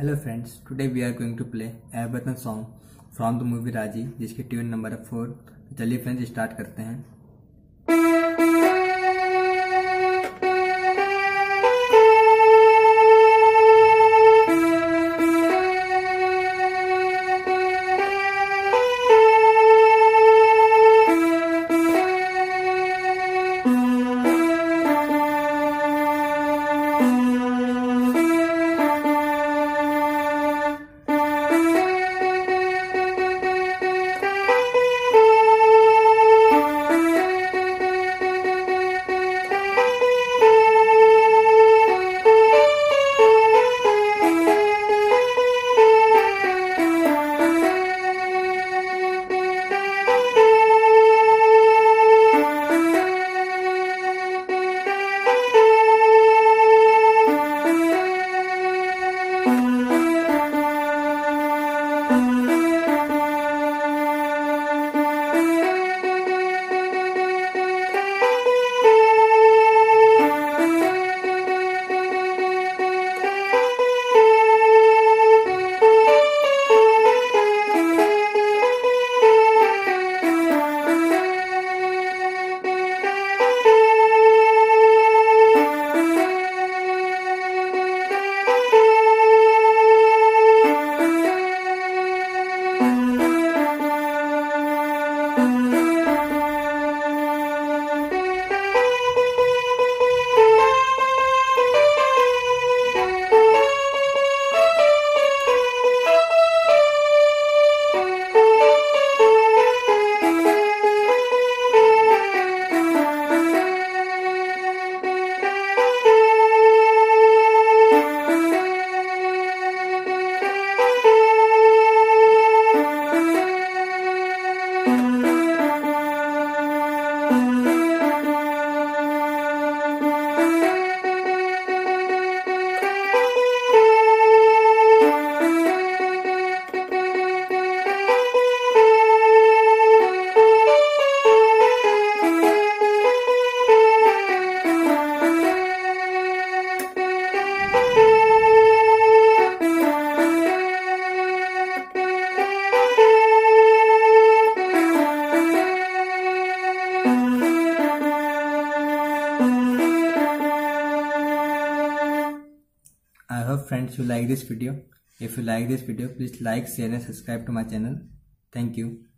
Hello friends today we are going to play एवरबतन song from the movie Raazi जिसके tune number four चलिए friends start करते हैं। Hope friends you like this video. If you like this video, please like, share and subscribe to my channel. Thank you.